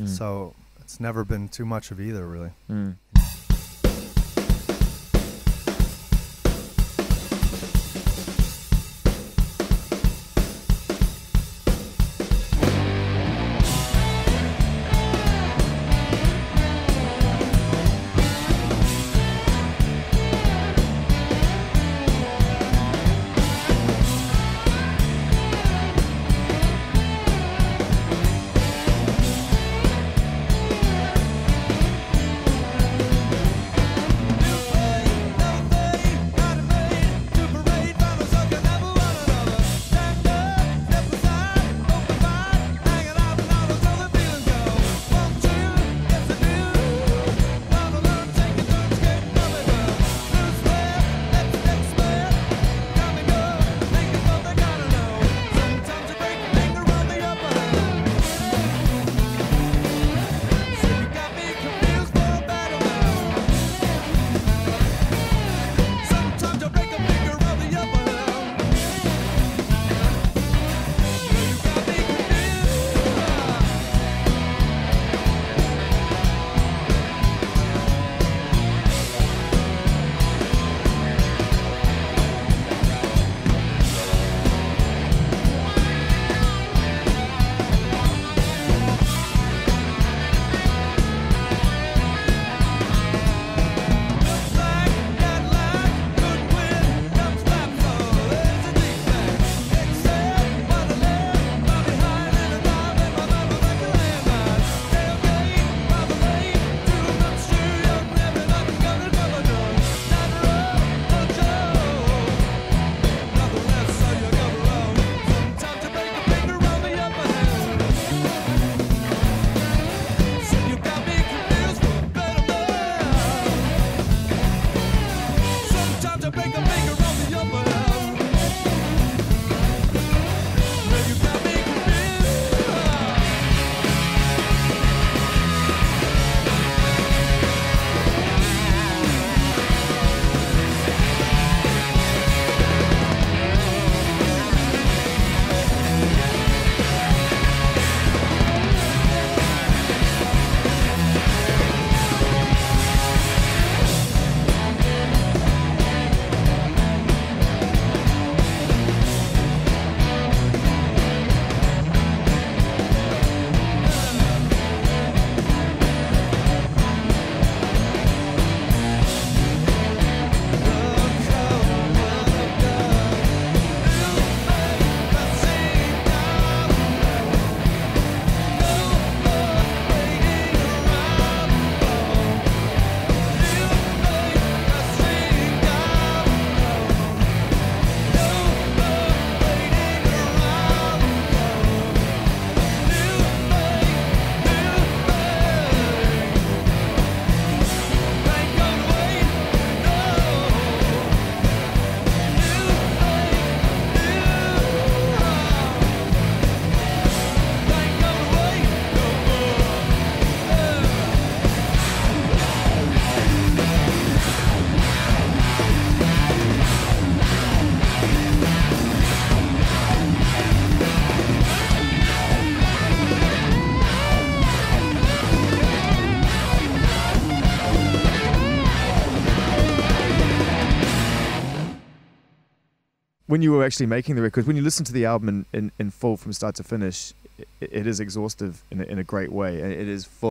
Mm. So it's never been too much of either, really. Mm. When you were actually making the record, when you listen to the album in, in, in full from start to finish, it, it is exhaustive in a, in a great way. It is full.